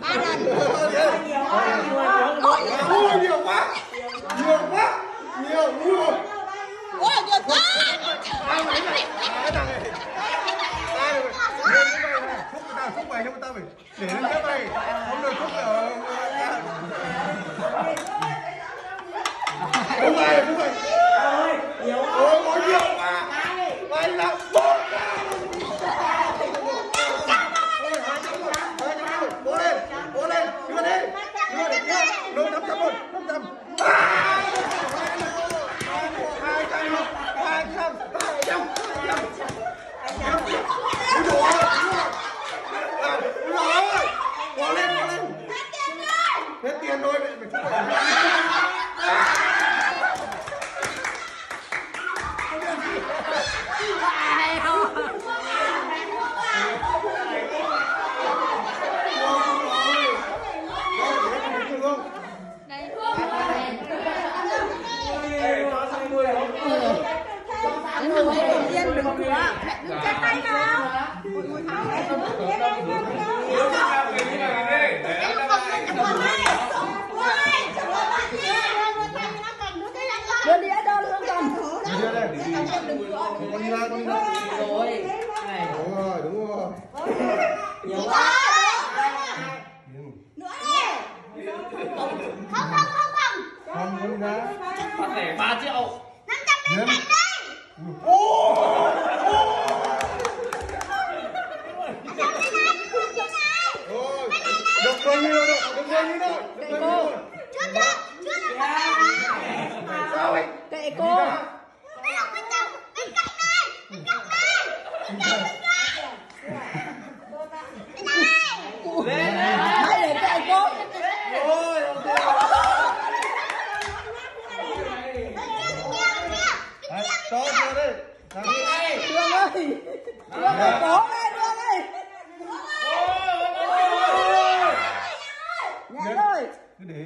ba lần Ui, nhiều quá nhiều quá nhiều nhiều ôi nhiều quá ai mà cái này ai rồi thúc ta thúc mày cho ta phải để lên cái này không được khúc ở không mày không mày ôi có nhiều quá mày là bốn Cố lên, cố lên, đưa đi, đưa đi, đưa, đưa năm trăm một, năm trăm. Hai trăm, hai trăm, hai trăm, hai trăm. Ui dồi ôi, à, ui dồi ôi, cố lên, cố lên. Hết tiền thôi mẹ phải chúc mày. Yên đừng cửa mẹ đừng che tay nào Ôi, ôi, tháo này. Em không lên chụp hình này. Ôi, chụp hình này. Đưa tay cho nó cầm, đưa đĩa đâu luôn Đi đưa đây. Con đi ra, con đi ra. rồi này Đúng rồi, đúng rồi. nhiều quá đi. Nữa đi. Không, không, không, không. Con con đi ra. Phát lẻ 3 triệu 500 bên Nhấn. cạnh đây. Rồi, được bao nhiêu đâu, được bao nhiêu đâu, được bao nhiêu đâu. Chưa, chưa, chưa được bắt tay đấy. Sao vậy? Kệ cô bên cạnh, bên cạnh đây. Bên cạnh đây. Bên cạnh, bên cạnh. Bên đây. hãy để kệ cô Ôi, đây. Làm đi. Đường ơi Đường ơi cố lên Đường ơi Nhẹ rồi Cứ để